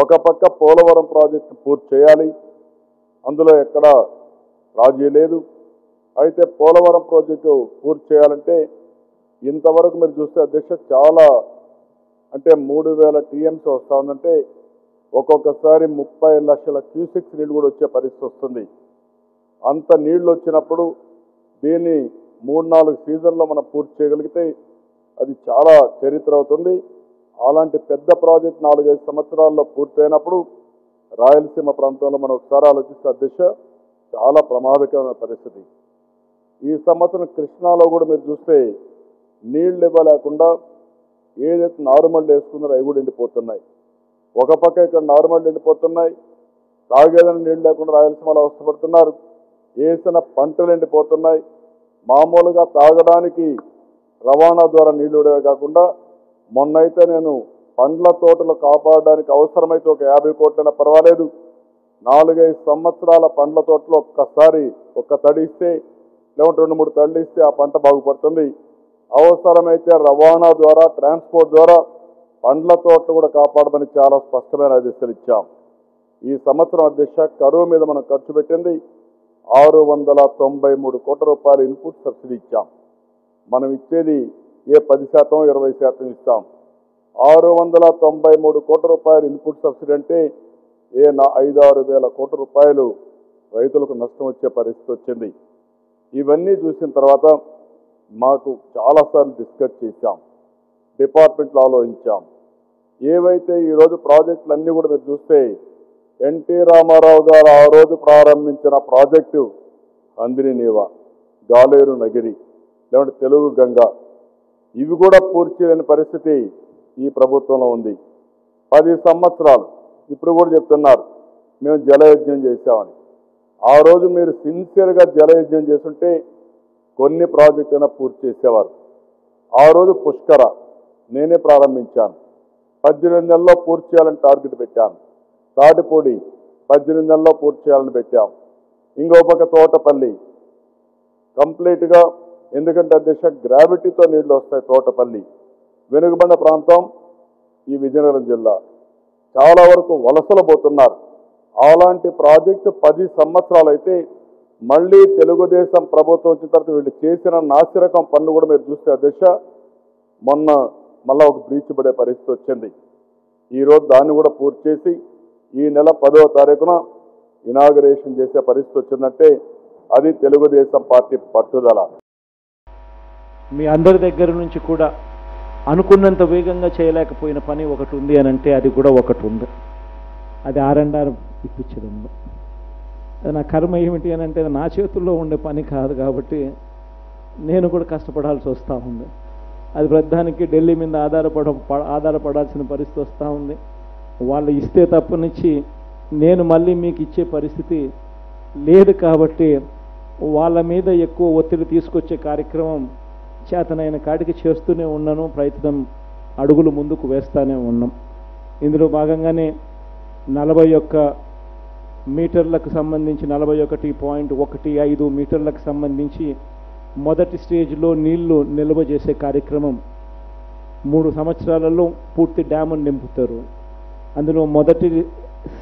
ఒక పక్క పోలవరం ప్రాజెక్టు పూర్తి చేయాలి. అందులో ఎక్కడ రాజీ లేదు. అయితే పోలవరం ప్రాజెక్టు పూర్తి చేయాలంటే ఇంతవరకు మీరు చూస్తే అధ్యక్ష చాలా అంటే మూడు వేల టీఎంసీ వస్తూ ఉందంటే ఒక్కొక్కసారి ముప్పై లక్షల క్యూసిక్స్ నీళ్ళు కూడా వచ్చే పరిస్థితి వస్తుంది. అంత నీళ్ళు వచ్చినప్పుడు దీన్ని మూడు నాలుగు సీజన్లో మనం పూర్తి చేయగలిగితే అది చాలా చరిత్ర అవుతుంది. అలాంటి పెద్ద ప్రాజెక్ట్ నాలుగైదు సంవత్సరాల్లో పూర్తయినప్పుడు రాయలసీమ ప్రాంతంలో మనం ఒకసారి ఆలోచిస్తే అధ్యక్ష చాలా ప్రమాదకరమైన పరిస్థితి. ఈ సంవత్సరం కృష్ణాలో కూడా మీరు చూస్తే నీళ్ళు ఇవ్వలేకుండా ఏదైతే నారుమళ్ళు వేసుకున్నారో అవి కూడా ఎండిపోతున్నాయి. ఒక పక్క ఇక్కడ నారుమళ్ళు ఎండిపోతున్నాయి తాగేదని నీళ్ళు లేకుండా రాయలసీమలో అవసరపడుతున్నారు వేసిన పంటలు ఎండిపోతున్నాయి. మామూలుగా తాగడానికి రవాణా ద్వారా నీళ్ళు కాకుండా మొన్నైతే నేను పండ్ల తోటలు కాపాడడానికి అవసరమైతే ఒక యాభై కోట్లైనా పర్వాలేదు. నాలుగైదు సంవత్సరాల పండ్ల తోటలో ఒక్కసారి ఒక్క తడి ఇస్తే లేకుంటే రెండు మూడు తళ్ళు ఇస్తే ఆ పంట బాగుపడుతుంది. అవసరమైతే రవాణా ద్వారా ట్రాన్స్పోర్ట్ ద్వారా పండ్ల తోటలు కూడా కాపాడమని చాలా స్పష్టమైన ఆదేశాలు ఇచ్చాం. ఈ సంవత్సరం అధ్యక్ష కరువు మీద మనం ఖర్చు పెట్టింది ఆరు వందల తొంభై మూడు కోట్ల రూపాయల ఇన్పుట్ సబ్సిడీ ఇచ్చాం. మనం ఇచ్చేది ఏ పది శాతం ఇరవై శాతం ఇస్తాం. ఆరు వందల తొంభై మూడు కోట్ల రూపాయలు ఇన్పుట్ సబ్సిడీ అంటే ఏ నా ఐదు ఆరు వేల కోట్ల రూపాయలు రైతులకు నష్టం వచ్చే పరిస్థితి వచ్చింది. ఇవన్నీ చూసిన తర్వాత మాకు చాలాసార్లు డిస్కస్ చేశాం డిపార్ట్మెంట్లో ఆలోచించాం. ఏవైతే ఈరోజు ప్రాజెక్టులు అన్నీ కూడా మీరు చూస్తే ఎన్టీ రామారావు గారు ఆ రోజు ప్రారంభించిన ప్రాజెక్టు అందిని నీవ గాలేరు నగిరి లేదంటే తెలుగు గంగా ఇవి కూడా పూర్తి చేయని పరిస్థితి ఈ ప్రభుత్వంలో ఉంది. పది సంవత్సరాలు ఇప్పుడు కూడా చెప్తున్నారు మేము జలయజ్ఞం చేసామని ఆ రోజు మీరు సిన్సియర్గా జలయజ్ఞం చేస్తుంటే కొన్ని ప్రాజెక్టులను పూర్తి చేసేవారు. ఆ రోజు పుష్కర నేనే ప్రారంభించాను. పద్దెనిమిది నెలల్లో పూర్తి చేయాలని టార్గెట్ పెట్టాను. తాటిపూడి పద్దెనిమిది నెలల్లో పూర్తి చేయాలని పెట్టాం. ఇంకో పక్క తోటపల్లి కంప్లీట్గా ఎందుకంటే అధ్యక్ష గ్రావిటీతో నీళ్ళు వస్తాయి తోటపల్లి. వెనుకబడిన ప్రాంతం ఈ విజయనగరం జిల్లా. చాలా వరకు వలసలు పోతున్నారు. అలాంటి ప్రాజెక్టు పది సంవత్సరాలు అయితే మళ్ళీ తెలుగుదేశం ప్రభుత్వం వచ్చిన తర్వాత వీళ్ళు చేసిన నాసిరకం పనులు కూడా మీరు చూస్తే అధ్యక్ష మొన్న మళ్ళా ఒక బ్రీచ్ పడే పరిస్థితి వచ్చింది. ఈరోజు దాన్ని కూడా పూర్తి చేసి ఈ నెల పదవ తారీఖున ఇనాగరేషన్ చేసే పరిస్థితి వచ్చిందంటే అది తెలుగుదేశం పార్టీ పట్టుదల. మీ అందరి దగ్గర నుంచి కూడా అనుకున్నంత వేగంగా చేయలేకపోయిన పని ఒకటి ఉంది అని అంటే అది కూడా ఒకటి ఉంది. అది ఆర్ ఇప్పించడంలో. అది నా కర్మ ఏమిటి అని అంటే నా చేతుల్లో ఉండే పని కాదు కాబట్టి నేను కూడా కష్టపడాల్సి వస్తూ ఉంది. అది ప్రధానికి ఢిల్లీ మీద ఆధారపడ ఆధారపడాల్సిన పరిస్థితి వస్తూ ఉంది. వాళ్ళు ఇస్తే తప్పనిచ్చి నేను మళ్ళీ మీకు ఇచ్చే పరిస్థితి లేదు కాబట్టి వాళ్ళ మీద ఎక్కువ ఒత్తిడి తీసుకొచ్చే కార్యక్రమం చేతనైన కాడికి చేస్తూనే ఉన్నాను ప్రయత్నం అడుగులు ముందుకు వేస్తూనే ఉన్నాం. ఇందులో భాగంగానే నలభై ఒక్క మీటర్లకు సంబంధించి నలభై ఒకటి పాయింట్ ఒకటి ఐదు మీటర్లకు సంబంధించి మొదటి స్టేజ్లో నీళ్ళు నిల్వ చేసే కార్యక్రమం. మూడు సంవత్సరాలలో పూర్తి డ్యామును నింపుతారు. అందులో మొదటి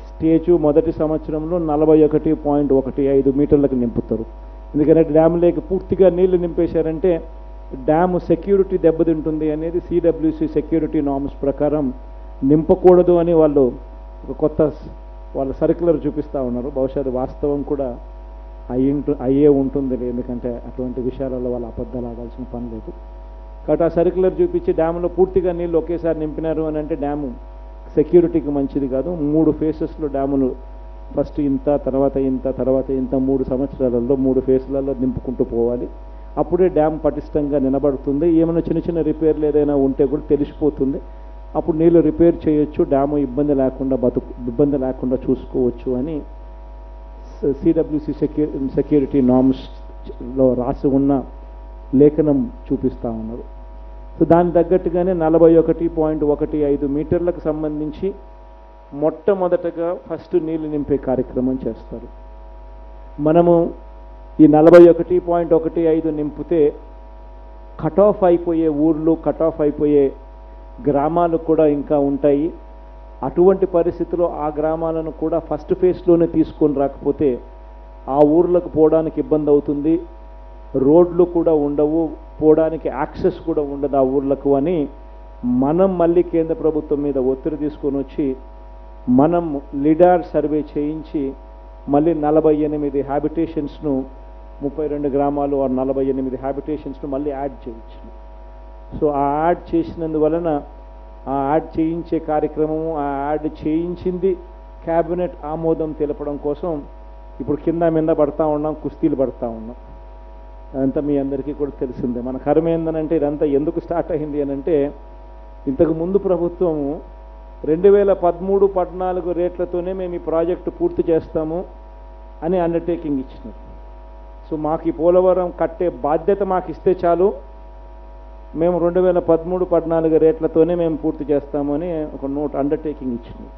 స్టేజు మొదటి సంవత్సరంలో నలభై ఒకటి పాయింట్ ఒకటి ఐదు మీటర్లకు నింపుతారు. ఎందుకంటే డ్యాములోకి పూర్తిగా నీళ్ళు నింపేశారంటే డ్యాము సెక్యూరిటీ దెబ్బతింటుంది అనేది సిడబ్ల్యూసి సెక్యూరిటీ నామ్స్ ప్రకారం నింపకూడదు అని వాళ్ళు ఒక కొత్త వాళ్ళ సర్క్యులర్ చూపిస్తూ ఉన్నారు. బహుశా అది వాస్తవం కూడా అయ్యి అయ్యే ఉంటుంది ఎందుకంటే అటువంటి విషయాలలో వాళ్ళు అబద్ధాలు ఆడాల్సిన పని లేదు. కాబట్టి ఆ సర్క్యులర్ చూపించి డ్యాములో పూర్తిగా నీళ్ళు ఒకేసారి నింపినారు అని అంటే డ్యాము సెక్యూరిటీకి మంచిది కాదు. మూడు ఫేసెస్లో డ్యాములు ఫస్ట్ ఇంత తర్వాత ఇంత తర్వాత ఇంత మూడు సంవత్సరాలలో మూడు ఫేసులలో నింపుకుంటూ పోవాలి. అప్పుడే డ్యామ్ పటిష్టంగా నిలబడుతుంది. ఏమైనా చిన్న చిన్న రిపేర్లు ఏదైనా ఉంటే కూడా తెలిసిపోతుంది. అప్పుడు నీళ్ళు రిపేర్ చేయొచ్చు డ్యాము ఇబ్బంది లేకుండా బతుకు ఇబ్బంది లేకుండా చూసుకోవచ్చు అని సిడబ్ల్యూసి సెక్యూ సెక్యూరిటీ నామ్స్లో రాసి ఉన్న లేఖనం చూపిస్తూ ఉన్నారు. సో దాని తగ్గట్టుగానే నలభై ఒకటి పాయింట్ ఒకటి ఐదు మీటర్లకు సంబంధించి మొట్టమొదటగా ఫస్ట్ నీళ్ళు నింపే కార్యక్రమం చేస్తారు. మనము ఈ నలభై ఒకటి పాయింట్ ఒకటి ఐదు నింపితే కట్ ఆఫ్ అయిపోయే ఊర్లు కట్ ఆఫ్ అయిపోయే గ్రామాలు కూడా ఇంకా ఉంటాయి. అటువంటి పరిస్థితిలో ఆ గ్రామాలను కూడా ఫస్ట్ ఫేజ్లోనే తీసుకొని రాకపోతే ఆ ఊర్లకు పోవడానికి ఇబ్బంది అవుతుంది. రోడ్లు కూడా ఉండవు పోవడానికి యాక్సెస్ కూడా ఉండదు ఆ ఊర్లకు అని మనం మళ్ళీ కేంద్ర ప్రభుత్వం మీద ఒత్తిడి తీసుకొని వచ్చి మనం లిడార్ సర్వే చేయించి మళ్ళీ నలభై ఎనిమిది హ్యాబిటేషన్స్ను ముప్పై రెండు గ్రామాలు ఆ నలభై ఎనిమిది హ్యాబిటేషన్స్ను మళ్ళీ యాడ్ చేయొచ్చు సో ఆ యాడ్ చేసినందువలన ఆ యాడ్ చేయించే కార్యక్రమము ఆ యాడ్ చేయించింది క్యాబినెట్ ఆమోదం తెలపడం కోసం ఇప్పుడు కింద మీద పడతా ఉన్నాం కుస్తీలు పడతా ఉన్నాం. అదంతా మీ అందరికీ కూడా తెలిసిందే. మన కర్మ ఏందనంటే ఇదంతా ఎందుకు స్టార్ట్ అయింది అని అంటే ఇంతకు ముందు ప్రభుత్వము రెండు వేల పదమూడు పద్నాలుగు రేట్లతోనే మేము ఈ ప్రాజెక్టు పూర్తి చేస్తాము అని అండర్టేకింగ్ ఇచ్చినారు. సో మాకు ఈ పోలవరం కట్టే బాధ్యత మాకు ఇస్తే చాలు. మేము రెండు వేల పదమూడు పద్నాలుగు రేట్లతోనే మేము పూర్తి చేస్తామని ఒక నోట్ అండర్టేకింగ్ ఇచ్చింది.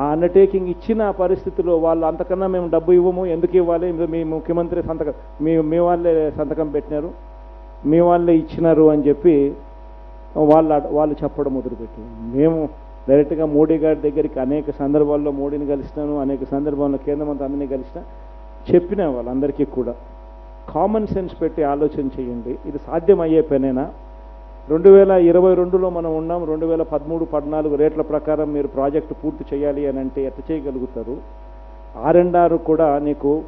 ఆ అండర్టేకింగ్ ఇచ్చిన పరిస్థితిలో వాళ్ళు అంతకన్నా మేము డబ్బు ఇవ్వము ఎందుకు ఇవ్వాలి? మీ ముఖ్యమంత్రి సంతకం మీ మీ వాళ్ళే సంతకం పెట్టినారు. మీ వాళ్ళే ఇచ్చినారు అని చెప్పి వాళ్ళు వాళ్ళు చెప్పడం మొదలుపెట్టి మేము డైరెక్ట్గా మోడీ గారి దగ్గరికి అనేక సందర్భాల్లో మోడీని కలిసినాను అనేక సందర్భాల్లో కేంద్ర మంత్రి అందరినీ కలిసినా చెప్పిన వాళ్ళందరికీ కూడా కామన్ సెన్స్ పెట్టి ఆలోచన చేయండి. ఇది సాధ్యమయ్యే పనేనా? రెండు వేల ఇరవై రెండులో మనం ఉన్నాం. రెండు వేల పదమూడు పద్నాలుగు రేట్ల ప్రకారం మీరు ప్రాజెక్టు పూర్తి చేయాలి అని అంటే ఎట్ట చేయగలుగుతారు? ఆర్ఎండ్ఆర్ కూడా నీకు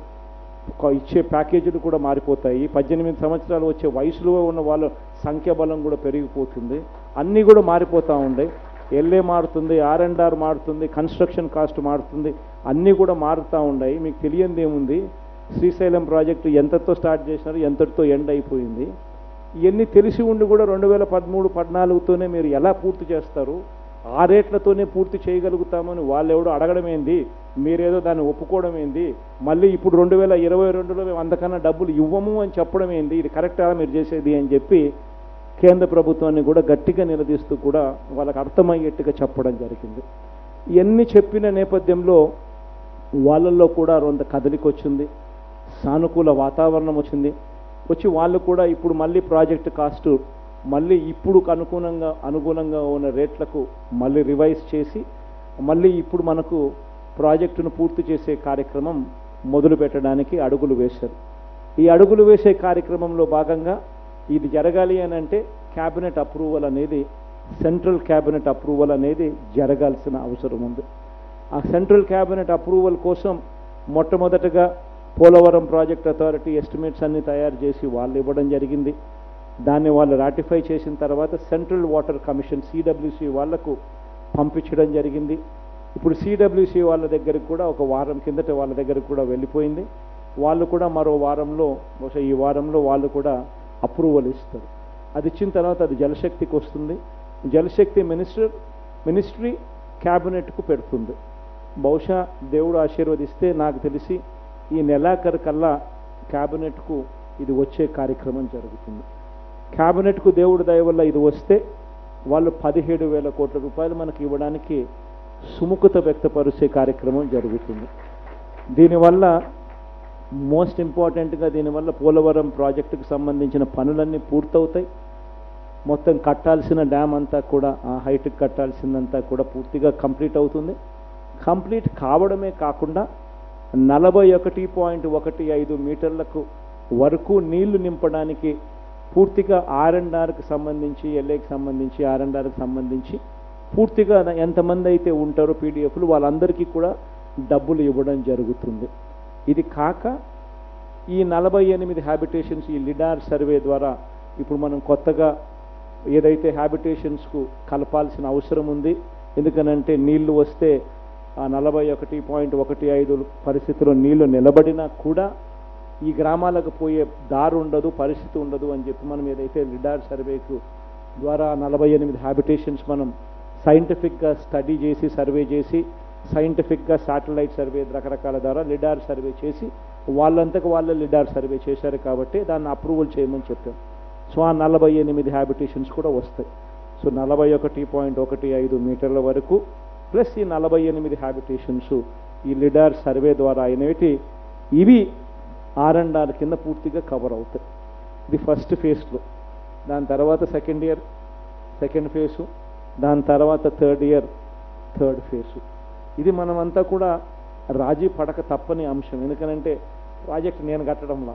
ఇచ్చే ప్యాకేజీలు కూడా మారిపోతాయి. పద్దెనిమిది సంవత్సరాలు వచ్చే వయసులో ఉన్న వాళ్ళ సంఖ్యాబలం కూడా పెరిగిపోతుంది. అన్నీ కూడా మారిపోతూ ఉండే. ఎల్ఏ మారుతుంది ఆర్ అండ్ ఆర్ మారుతుంది కన్స్ట్రక్షన్ కాస్ట్ మారుతుంది అన్నీ కూడా మారుతూ ఉన్నాయి. మీకు తెలియంది ఏముంది? శ్రీశైలం ప్రాజెక్టు ఎంతతో స్టార్ట్ చేసినారు ఎంతటితో ఎండ్ అయిపోయింది. ఇవన్నీ తెలిసి ఉండి కూడా రెండు వేల పదమూడు పద్నాలుగుతోనే మీరు ఎలా పూర్తి చేస్తారు? ఆ రేట్లతోనే పూర్తి చేయగలుగుతామని వాళ్ళు ఎవడో అడగడం ఏంది? మీరేదో దాన్ని ఒప్పుకోవడం ఏంది? మళ్ళీ ఇప్పుడు రెండు వేల ఇరవై రెండులో మేము అంతకన్నా డబ్బులు ఇవ్వము అని చెప్పడం ఏంది? ఇది కరెక్టా మీరు చేసేది అని చెప్పి కేంద్ర ప్రభుత్వాన్ని కూడా గట్టిగా నిలదీస్తూ కూడా వాళ్ళకి అర్థమయ్యేట్టుగా చెప్పడం జరిగింది. ఇవన్నీ చెప్పిన నేపథ్యంలో వాళ్ళల్లో కూడా కొంత కదలిక వచ్చింది సానుకూల వాతావరణం వచ్చింది. వచ్చి వాళ్ళు కూడా ఇప్పుడు మళ్ళీ ప్రాజెక్ట్ కాస్ట్ మళ్ళీ ఇప్పుడు అనుగుణంగా అనుగుణంగా ఉన్న రేట్లకు మళ్ళీ రివైజ్ చేసి మళ్ళీ ఇప్పుడు మనకు ప్రాజెక్టును పూర్తి చేసే కార్యక్రమం మొదలు పెట్టడానికి అడుగులు వేశారు. ఈ అడుగులు వేసే కార్యక్రమంలో భాగంగా ఇది జరగాలి అని అంటే క్యాబినెట్ అప్రూవల్ అనేది సెంట్రల్ క్యాబినెట్ అప్రూవల్ అనేది జరగాల్సిన అవసరం ఉంది. ఆ సెంట్రల్ క్యాబినెట్ అప్రూవల్ కోసం మొట్టమొదటగా పోలవరం ప్రాజెక్ట్ అథారిటీ ఎస్టిమేట్స్ అన్ని తయారు చేసి వాళ్ళు ఇవ్వడం జరిగింది. దాన్ని వాళ్ళు రాటిఫై చేసిన తర్వాత సెంట్రల్ వాటర్ కమిషన్ సిడబ్ల్యూసి వాళ్ళకు పంపించడం జరిగింది. ఇప్పుడు సిడబ్ల్యూసి వాళ్ళ దగ్గరికి కూడా ఒక వారం కిందట వాళ్ళ దగ్గరికి కూడా వెళ్ళిపోయింది. వాళ్ళు కూడా మరో వారంలో బహుశా ఈ వారంలో వాళ్ళు కూడా అప్రూవల్ ఇస్తారు. అది ఇచ్చిన తర్వాత అది జలశక్తికి వస్తుంది. జలశక్తి మినిస్టర్ మినిస్ట్రీ క్యాబినెట్కు పెడుతుంది. బహుశా దేవుడు ఆశీర్వదిస్తే నాకు తెలిసి ఈ నెలాఖరు కల్లా క్యాబినెట్కు ఇది వచ్చే కార్యక్రమం జరుగుతుంది. క్యాబినెట్కు దేవుడి దయ వల్ల ఇది వస్తే వాళ్ళు పదిహేడు వేల కోట్ల రూపాయలు మనకి ఇవ్వడానికి సుముఖత వ్యక్తపరిచే కార్యక్రమం జరుగుతుంది. దీనివల్ల మోస్ట్ ఇంపార్టెంట్గా దీనివల్ల పోలవరం ప్రాజెక్టుకు సంబంధించిన పనులన్నీ పూర్తవుతాయి. మొత్తం కట్టాల్సిన డ్యామ్ అంతా కూడా ఆ హైట్కి కట్టాల్సిందంతా కూడా పూర్తిగా కంప్లీట్ అవుతుంది. కంప్లీట్ కావడమే కాకుండా నలభై ఒకటి పాయింట్ ఒకటి ఐదు మీటర్లకు వరకు నీళ్ళు నింపడానికి పూర్తిగా ఆర్ అండ్ ఆర్కి సంబంధించి ఎల్ఏకి సంబంధించి ఆర్ అండ్ ఆర్కి సంబంధించి పూర్తిగా ఎంతమంది అయితే ఉంటారో పీడిఎఫ్లు వాళ్ళందరికీ కూడా డబ్బులు ఇవ్వడం జరుగుతుంది. ఇది కాక ఈ నలభై ఎనిమిది హ్యాబిటేషన్స్ ఈ లిడార్ సర్వే ద్వారా ఇప్పుడు మనం కొత్తగా ఏదైతే హ్యాబిటేషన్స్కు కలపాల్సిన అవసరం ఉంది ఎందుకనంటే నీళ్ళు వస్తే ఆ నలభై ఒకటి పాయింట్ ఒకటి ఐదు పరిస్థితిలో నీళ్ళు నిలబడినా కూడా ఈ గ్రామాలకు పోయే దారి ఉండదు పరిస్థితి ఉండదు అని చెప్పి మనం ఏదైతే లిడార్ సర్వేకు ద్వారా నలభై ఎనిమిది హ్యాబిటేషన్స్ మనం సైంటిఫిక్గా స్టడీ చేసి సర్వే చేసి సైంటిఫిక్గా శాటిలైట్ సర్వే రకరకాల ద్వారా లిడార్ సర్వే చేసి వాళ్ళంతకు వాళ్ళే లిడార్ సర్వే చేశారు కాబట్టి దాన్ని అప్రూవల్ చేయమని చెప్పాం. సో ఆ నలభై ఎనిమిది హ్యాబిటేషన్స్ కూడా వస్తాయి. సో నలభై ఒకటి పాయింట్ ఒకటి ఐదు మీటర్ల వరకు ప్లస్ ఈ నలభై ఎనిమిది హ్యాబిటేషన్స్ ఈ లిడార్ సర్వే ద్వారా అయినవి ఇవి ఆర్ అండ్ ఆర్ కింద పూర్తిగా కవర్ అవుతాయి. ఇది ఫస్ట్ ఫేజ్లో. దాని తర్వాత సెకండ్ ఇయర్ సెకండ్ ఫేజు దాని తర్వాత థర్డ్ ఇయర్ థర్డ్ ఫేజు. ఇది మనమంతా కూడా రాజీ పడక తప్పని అంశం. ఎందుకనంటే ప్రాజెక్ట్ నేను కట్టడంలా.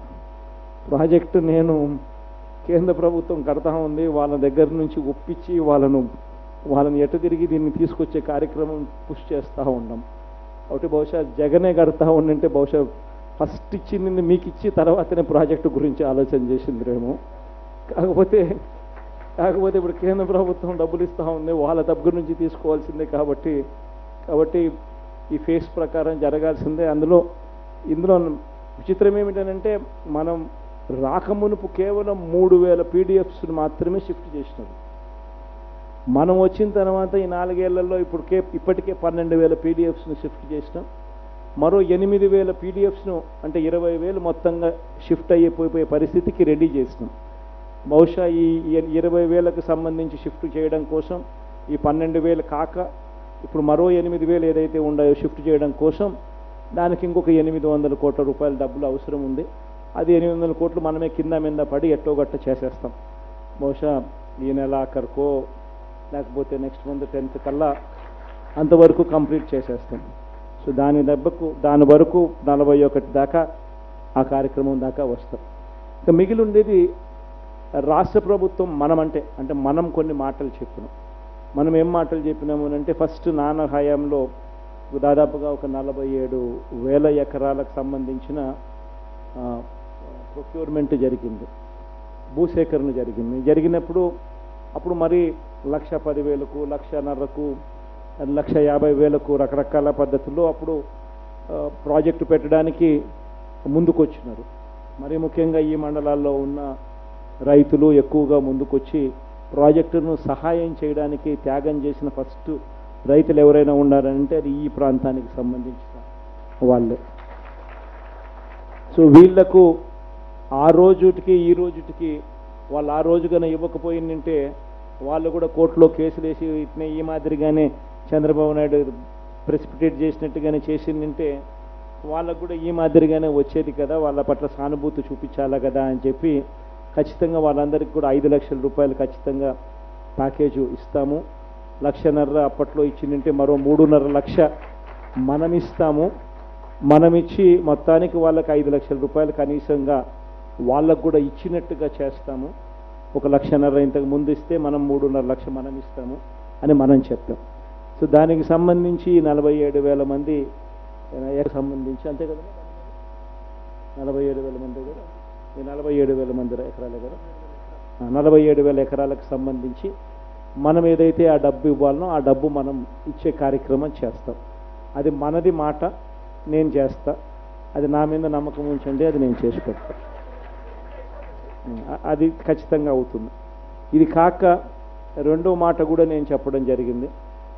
ప్రాజెక్టు నేను కేంద్ర ప్రభుత్వం కడతా ఉంది. వాళ్ళ దగ్గర నుంచి ఒప్పించి వాళ్ళను వాళ్ళని ఎటు తిరిగి దీన్ని తీసుకొచ్చే కార్యక్రమం పుష్ చేస్తూ ఉన్నాం కాబట్టి బహుశా జగనే కడతా ఉండింటే బహుశా ఫస్ట్ ఇచ్చింది మీకు ఇచ్చి తర్వాతనే ప్రాజెక్టు గురించి ఆలోచన చేసిందిరేమో. కాకపోతే కాకపోతే ఇప్పుడు కేంద్ర ప్రభుత్వం డబ్బులు ఇస్తూ ఉంది. వాళ్ళ దగ్గర నుంచి తీసుకోవాల్సిందే కాబట్టి కాబట్టి ఈ ఫేస్ ప్రకారం జరగాల్సిందే. అందులో ఇందులో విచిత్రం ఏమిటనంటే మనం రాకమునుపు కేవలం మూడు వేల పీడిఎఫ్స్ని మాత్రమే షిఫ్ట్ చేసినారు మనం వచ్చిన తర్వాత ఈ నాలుగేళ్ళలో ఇప్పటికే ఇప్పటికే పన్నెండు వేల పీడిఎఫ్స్ను షిఫ్ట్ చేసినాం. మరో ఎనిమిది వేల పీడిఎఫ్స్ను అంటే ఇరవై వేలు మొత్తంగా షిఫ్ట్ అయిపోయిపోయే పరిస్థితికి రెడీ చేసినాం. బహుశా ఈ- ఇరవై వేలకు సంబంధించి షిఫ్ట్ చేయడం కోసం ఈ పన్నెండు వేలు కాక ఇప్పుడు మరో ఎనిమిది వేలు ఏదైతే ఉన్నాయో షిఫ్ట్ చేయడం కోసం దానికి ఇంకొక ఎనిమిది వందల కోట్ల రూపాయల డబ్బులు అవసరం ఉంది. అది ఎనిమిది వందల కోట్లు మనమే కింద మీద పడి ఎట్టో గట్ట చేసేస్తాం. బహుశా ఈ నెల ఆఖరికో లేకపోతే నెక్స్ట్ మంత్ టెన్త్ కల్లా అంతవరకు కంప్లీట్ చేసేస్తాం. సో దాని దెబ్బకు దాని వరకు నలభై ఒకటి దాకా ఆ కార్యక్రమం దాకా వస్తాం. ఇక మిగిలి ఉండేది రాష్ట్ర ప్రభుత్వం మనమంటే అంటే అంటే మనం కొన్ని మాటలు చెప్పినాం. మనం ఏం మాటలు చెప్పినాము అంటే ఫస్ట్ నాన్న హయాంలో దాదాపుగా ఒక నలభై ఏడు వేల ఎకరాలకు సంబంధించిన ప్రొక్యూర్మెంట్ జరిగింది. భూసేకరణ జరిగింది. జరిగినప్పుడు అప్పుడు మరి లక్ష పదివేలకు లక్షన్నరకు లక్ష యాభై వేలకు రకరకాల పద్ధతుల్లో అప్పుడు ప్రాజెక్టు పెట్టడానికి ముందుకొచ్చినారు. మరి ముఖ్యంగా ఈ మండలాల్లో ఉన్న రైతులు ఎక్కువగా ముందుకొచ్చి ప్రాజెక్టును సహాయం చేయడానికి త్యాగం చేసిన ఫస్ట్ రైతులు ఎవరైనా ఉన్నారంటే అది ఈ ప్రాంతానికి సంబంధించిన వాళ్ళే. సో వీళ్ళకు ఆ రోజుటికి ఈ రోజుటికి వాళ్ళు ఆ రోజు కన్నా ఇవ్వకపోయిందంటే వాళ్ళు కూడా కోర్టులో కేసులు వేసి ఇట్నే ఈ మాదిరిగానే చంద్రబాబు నాయుడు ప్రెసిపిటేట్ చేసినట్టుగానే చేసిందంటే వాళ్ళకు కూడా ఈ మాదిరిగానే వచ్చేది కదా వాళ్ళ పట్ల సానుభూతి చూపించాలా కదా అని చెప్పి ఖచ్చితంగా వాళ్ళందరికీ కూడా ఐదు లక్షల రూపాయలు ఖచ్చితంగా ప్యాకేజ్ ఇస్తాము. లక్షన్నర అప్పట్లో ఇచ్చిందంటే మరో మూడున్నర లక్ష మనం ఇస్తాము మనం ఇచ్చి మొత్తానికి వాళ్ళకి ఐదు లక్షల రూపాయలు కనీసంగా వాళ్ళకు కూడా ఇచ్చినట్టుగా చేస్తాము. ఒక లక్షన్నర ఇంతకు ముందు ఇస్తే మనం మూడున్నర లక్ష మనం ఇస్తాము అని మనం చెప్పాం. సో దానికి సంబంధించి నలభై ఏడు వేల మంది సంబంధించి అంతే కదా? నలభై ఏడు వేల మంది కదా ఈ నలభై ఏడు వేల మంది ఎకరాలే కదా? నలభై ఏడు వేల ఎకరాలకు సంబంధించి మనం ఏదైతే ఆ డబ్బు ఇవ్వాలనో ఆ డబ్బు మనం ఇచ్చే కార్యక్రమం చేస్తాం. అది మనది మాట నేను చేస్తా. అది నా మీద నమ్మకం ఉంచండి అది నేను చేసి పెడతా. అది ఖచ్చితంగా అవుతుంది. ఇది కాక రెండో మాట కూడా నేను చెప్పడం జరిగింది.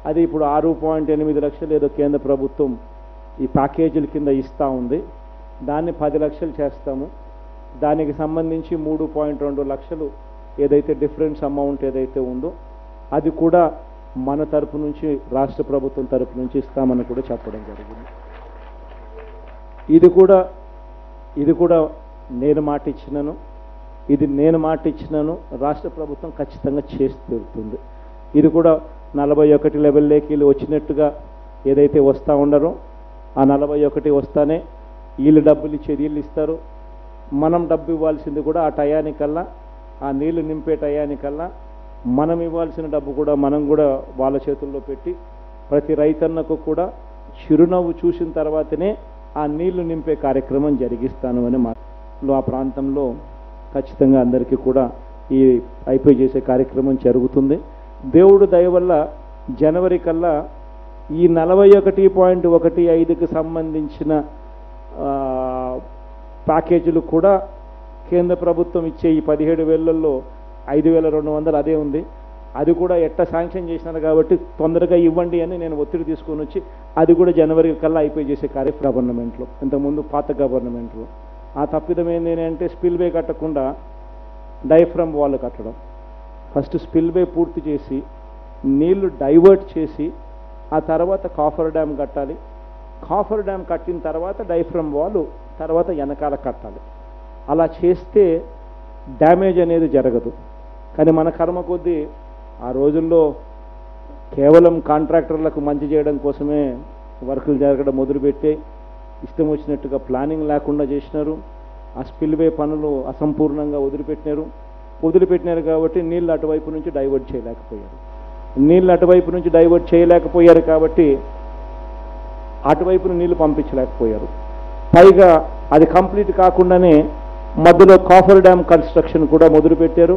అది ఇప్పుడు ఆరు పాయింట్ ఎనిమిది లక్షలు ఏదో కేంద్ర ప్రభుత్వం ఈ ప్యాకేజీల కింద ఇస్తూ ఉంది. దాన్ని పది లక్షలు చేస్తాము. దానికి సంబంధించి మూడు పాయింట్ రెండు లక్షలు ఏదైతే డిఫరెన్స్ అమౌంట్ ఏదైతే ఉందో అది కూడా మన తరపు నుంచి రాష్ట్ర ప్రభుత్వం తరపు నుంచి ఇస్తామని కూడా చెప్పడం జరిగింది. ఇది కూడా ఇది కూడా నేను మాట ఇచ్చినాను. ఇది నేను మాట ఇచ్చినాను రాష్ట్ర ప్రభుత్వం ఖచ్చితంగా చేసి తీరుతుంది. ఇది కూడా నలభై ఒకటి లెవెల్లోకి వీళ్ళు వచ్చినట్టుగా ఏదైతే వస్తూ ఉండరో ఆ నలభై ఒకటి వస్తానే వీళ్ళు డబ్బులు ఇచ్చేది వీళ్ళు ఇస్తారు. మనం డబ్బు ఇవ్వాల్సింది కూడా ఆ టయానికల్లా ఆ నీళ్ళు నింపే టయానికల్లా మనం ఇవ్వాల్సిన డబ్బు కూడా మనం కూడా వాళ్ళ చేతుల్లో పెట్టి ప్రతి రైతన్నకు కూడా చిరునవ్వు చూసిన తర్వాతనే ఆ నీళ్ళు నింపే కార్యక్రమం జరిగిస్తాను అని మా ఆ ప్రాంతంలో ఖచ్చితంగా అందరికీ కూడా ఈ అయిపోయి చేసే కార్యక్రమం జరుగుతుంది. దేవుడు దయ వల్ల జనవరి కల్లా ఈ నలభై ఒకటి పాయింట్ ఒకటి ఐదుకి సంబంధించిన ప్యాకేజీలు కూడా కేంద్ర ప్రభుత్వం ఇచ్చే ఈ పదిహేడు వేలల్లో ఐదు వేల రెండు వందలు అదే ఉంది. అది కూడా ఎట్ట శాంక్షన్ చేసినారు కాబట్టి తొందరగా ఇవ్వండి అని నేను ఒత్తిడి తీసుకొని వచ్చి అది కూడా జనవరి కల్లా అయిపోయి చేసే కార్యక్రమ గవర్నమెంట్లో ఇంతకుముందు పాత గవర్నమెంట్లో. ఆ తప్పిదం ఏంటి అంటే స్పిల్వే కట్టకుండా డైఫ్రమ్ వాల్ కట్టడం. ఫస్ట్ స్పిల్వే పూర్తి చేసి నీళ్ళు డైవర్ట్ చేసి ఆ తర్వాత కాఫర్ డ్యామ్ కట్టాలి. కాఫర్ డ్యామ్ కట్టిన తర్వాత డైఫ్రమ్ వాల్ తర్వాత వెనకాల కట్టాలి. అలా చేస్తే డ్యామేజ్ అనేది జరగదు. కానీ మన కర్మ కొద్దీ ఆ రోజుల్లో కేవలం కాంట్రాక్టర్లకు మంచి చేయడం కోసమే వర్కులు జరగడం మొదలుపెట్టే ఇష్టం వచ్చినట్టుగా ప్లానింగ్ లేకుండా చేసినారు. ఆ స్పిల్వే పనులు అసంపూర్ణంగా వదిలిపెట్టినారు. వదిలిపెట్టినారు కాబట్టి నీళ్ళు అటువైపు నుంచి డైవర్ట్ చేయలేకపోయారు. నీళ్ళు అటువైపు నుంచి డైవర్ట్ చేయలేకపోయారు కాబట్టి అటువైపున నీళ్ళు పంపించలేకపోయారు. పైగా అది కంప్లీట్ కాకుండానే మధ్యలో కాఫర్ డ్యామ్ కన్స్ట్రక్షన్ కూడా మొదలుపెట్టారు.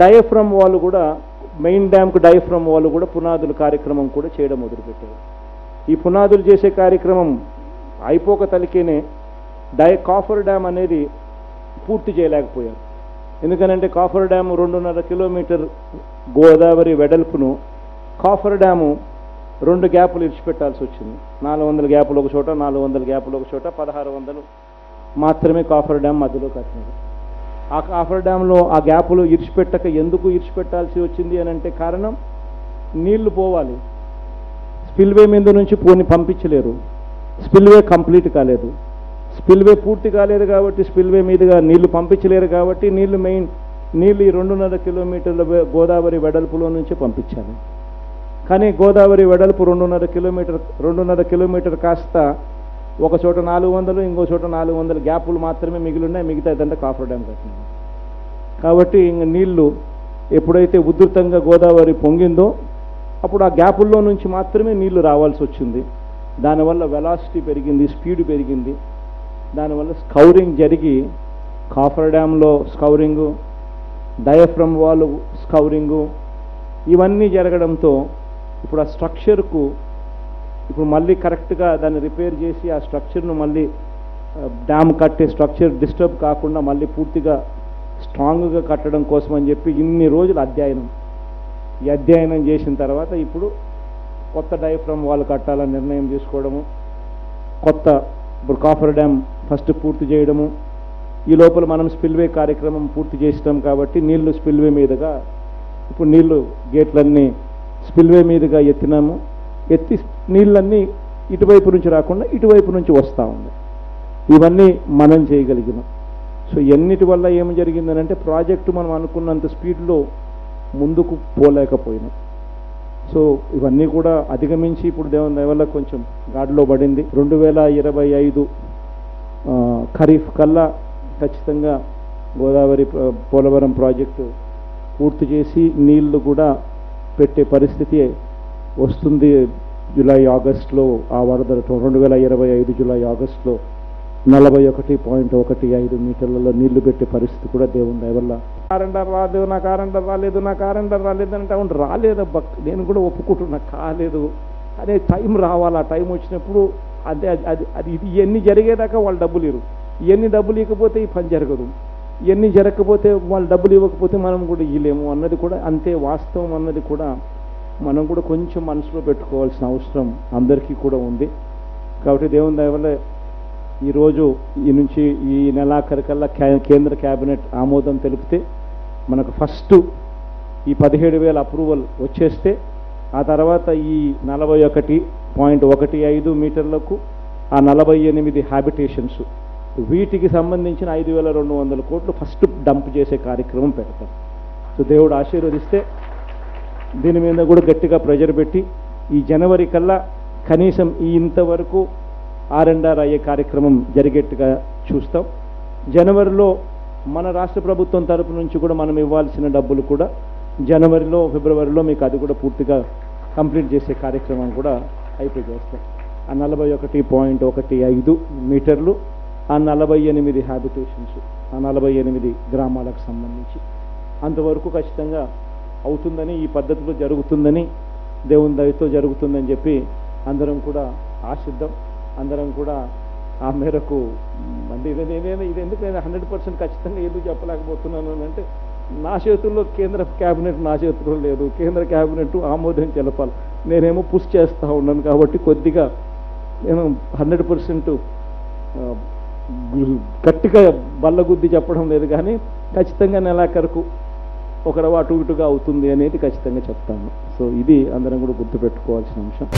డయఫ్రమ్ వాళ్ళు కూడా మెయిన్ డ్యామ్కు డయఫ్రమ్ వాళ్ళు కూడా పునాదుల కార్యక్రమం కూడా చేయడం మొదలుపెట్టారు. ఈ పునాదులు చేసే కార్యక్రమం అయిపోక తలికేనే డై కాఫర్ డ్యామ్ అనేది పూర్తి చేయలేకపోయారు. ఎందుకనంటే కాఫర్ డ్యాము రెండున్నర కిలోమీటర్ గోదావరి వెడల్పును కాఫర్ డ్యాము రెండు గ్యాపులు ఇడిచిపెట్టాల్సి వచ్చింది. నాలుగు వందల గ్యాపులు ఒక చోట నాలుగు వందల గ్యాపులు ఒక చోట పదహారు వందలు మాత్రమే కాఫర్ డ్యామ్ మధ్యలో కట్టినారు ఆ కాఫర్ డ్యామ్లో ఆ గ్యాపులు ఇడిచిపెట్టక ఎందుకు ఇడిచిపెట్టాల్సి వచ్చింది అని అంటే కారణం నీళ్ళు పోవాలి. స్పిల్వే మీద నుంచి పోని పంపించలేరు. స్పిల్వే కంప్లీట్ కాలేదు. స్పిల్వే పూర్తి కాలేదు కాబట్టి స్పిల్వే మీదుగా నీళ్ళు పంపించలేరు కాబట్టి నీళ్ళు మెయిన్ నీళ్ళు ఈ రెండున్నర కిలోమీటర్ల గోదావరి వెడల్పులో నుంచి పంపించాలి. కానీ గోదావరి వెడల్పు రెండున్నర కిలోమీటర్ రెండున్నర కిలోమీటర్ కాస్త ఒక చోట నాలుగు వందలు ఇంకో చోట నాలుగు వందల గ్యాపులు మాత్రమే మిగిలి ఉన్నాయి మిగతా ఇదంతా కాఫర్ డ్యామ్ కట్టింది కాబట్టి ఇంక నీళ్ళు ఎప్పుడైతే ఉధృతంగా గోదావరి పొంగిందో అప్పుడు ఆ గ్యాపుల్లో నుంచి మాత్రమే నీళ్ళు రావాల్సి వచ్చింది. దానివల్ల వెలాసిటీ పెరిగింది స్పీడ్ పెరిగింది. దానివల్ల స్కౌరింగ్ జరిగి కాఫర్ డ్యాంలో స్కౌరింగు డయఫ్రమ్ వాల్ స్కౌరింగు ఇవన్నీ జరగడంతో ఇప్పుడు ఆ స్ట్రక్చర్కు ఇప్పుడు మళ్ళీ కరెక్ట్గా దాన్ని రిపేర్ చేసి ఆ స్ట్రక్చర్ను మళ్ళీ డ్యామ్ కట్టే స్ట్రక్చర్ డిస్టర్బ్ కాకుండా మళ్ళీ పూర్తిగా స్ట్రాంగ్గా కట్టడం కోసం అని చెప్పి ఇన్ని రోజులు అధ్యయనం. ఈ అధ్యయనం చేసిన తర్వాత ఇప్పుడు కొత్త డైఫ్రమ్ వాళ్ళు కట్టాలని నిర్ణయం తీసుకోవడము కొత్త ఇప్పుడు కాఫర్ డ్యామ్ ఫస్ట్ పూర్తి చేయడము ఈ లోపల మనం స్పిల్వే కార్యక్రమం పూర్తి చేసినాం కాబట్టి నీళ్ళు స్పిల్వే మీదుగా ఇప్పుడు నీళ్ళు గేట్లన్నీ స్పిల్వే మీదుగా ఎత్తినాము. ఎత్తి నీళ్ళన్నీ ఇటువైపు నుంచి రాకుండా ఇటువైపు నుంచి వస్తూ ఉన్నాయి ఇవన్నీ మనం చేయగలిగినాం. సో ఎన్నిటి వల్ల ఏం జరిగిందనంటే ప్రాజెక్టు మనం అనుకున్నంత స్పీడ్లో ముందుకు పోలేకపోయినాం. సో ఇవన్నీ కూడా అధిగమించి ఇప్పుడు దేవుని దయ వల్ల కొంచెం గాడిలో పడింది. రెండు వేల ఇరవై ఐదు ఖరీఫ్ కల్లా ఖచ్చితంగా గోదావరి పోలవరం ప్రాజెక్టు పూర్తి చేసి నీళ్ళు కూడా పెట్టే పరిస్థితి వస్తుంది జూలై ఆగస్టులో ఆ వరదలు రెండు వేల ఇరవై ఐదు జూలై ఆగస్టులో నలభై ఒకటి పాయింట్ ఒకటి ఐదు మీటర్లలో నీళ్ళు పెట్టే పరిస్థితి కూడా దేవుని దయ కారెండర్ రాలేదు నా కారెండర్ రాలేదు నా కారెండర్ రాలేదు అంటే అవును రాలేదబ్బా. నేను కూడా ఒప్పుకుంటున్నా కాలేదు. అదే టైం రావాలి ఆ టైం వచ్చినప్పుడు అదే అది- అది ఇది ఇవన్నీ జరిగేదాకా వాళ్ళు డబ్బులు ఇరు ఇవన్నీ డబ్బులు ఇవ్వకపోతే ఈ పని జరగదు. ఇవన్నీ జరగకపోతే వాళ్ళు డబ్బులు ఇవ్వకపోతే మనం కూడా ఇవ్వలేము అన్నది కూడా అంతే వాస్తవం అన్నది కూడా మనం కూడా కొంచెం మనసులో పెట్టుకోవాల్సిన అవసరం అందరికీ కూడా ఉంది. కాబట్టి దేవుని దయ ఈరోజు ఈ నుంచి ఈ నెలాఖరికల్లా క్యా కేంద్ర క్యాబినెట్ ఆమోదం తెలిపితే మనకు ఫస్ట్ ఈ పదిహేడు వేల అప్రూవల్ వచ్చేస్తే ఆ తర్వాత ఈ నలభై ఒకటి పాయింట్ ఒకటి ఐదు మీటర్లకు ఆ నలభై ఎనిమిది హ్యాబిటేషన్స్ వీటికి సంబంధించిన ఐదు వేల రెండు వందల కోట్లు ఫస్ట్ డంప్ చేసే కార్యక్రమం పెడతాం. సో దేవుడు ఆశీర్వదిస్తే దీని మీద కూడా గట్టిగా ప్రెజర్ పెట్టి ఈ జనవరి కల్లా కనీసం ఈ ఇంతవరకు ఆర్ అండ్ ఆర్ అయ్యే కార్యక్రమం జరిగేట్టుగా చూస్తాం. జనవరిలో మన రాష్ట్ర ప్రభుత్వం తరపు నుంచి కూడా మనం ఇవ్వాల్సిన డబ్బులు కూడా జనవరిలో ఫిబ్రవరిలో మీకు అది కూడా పూర్తిగా కంప్లీట్ చేసే కార్యక్రమం కూడా అయిపోయి చేస్తాం. ఆ నలభై ఒకటి పాయింట్ ఒకటి ఐదు మీటర్లు ఆ నలభై ఎనిమిది హ్యాబిటేషన్స్ ఆ నలభై ఎనిమిది గ్రామాలకు సంబంధించి. అంతవరకు ఖచ్చితంగా అవుతుందని ఈ పద్ధతిలో జరుగుతుందని దేవుని దయతో జరుగుతుందని చెప్పి అందరం కూడా ఆశిద్దాం. అందరం కూడా ఆ మేరకు అంటే ఇది నేనే ఇది ఎందుకు నేను హండ్రెడ్ పర్సెంట్ ఖచ్చితంగా ఎందుకు చెప్పలేకపోతున్నాను అని అంటే నా చేతుల్లో కేంద్ర క్యాబినెట్ నా చేతుల్లో లేదు. కేంద్ర క్యాబినెట్ ఆమోదం తెలపాలి. నేనేమో పుష్ చేస్తూ ఉన్నాను కాబట్టి కొద్దిగా నేను హండ్రెడ్ పర్సెంట్ గట్టిగా బల్లగుద్ది చెప్పడం లేదు కానీ ఖచ్చితంగా నెలాఖరుకు ఒకడవ అటు ఇటుగా అవుతుంది అనేది ఖచ్చితంగా చెప్తాను. సో ఇది అందరం కూడా గుర్తుపెట్టుకోవాల్సిన అంశం.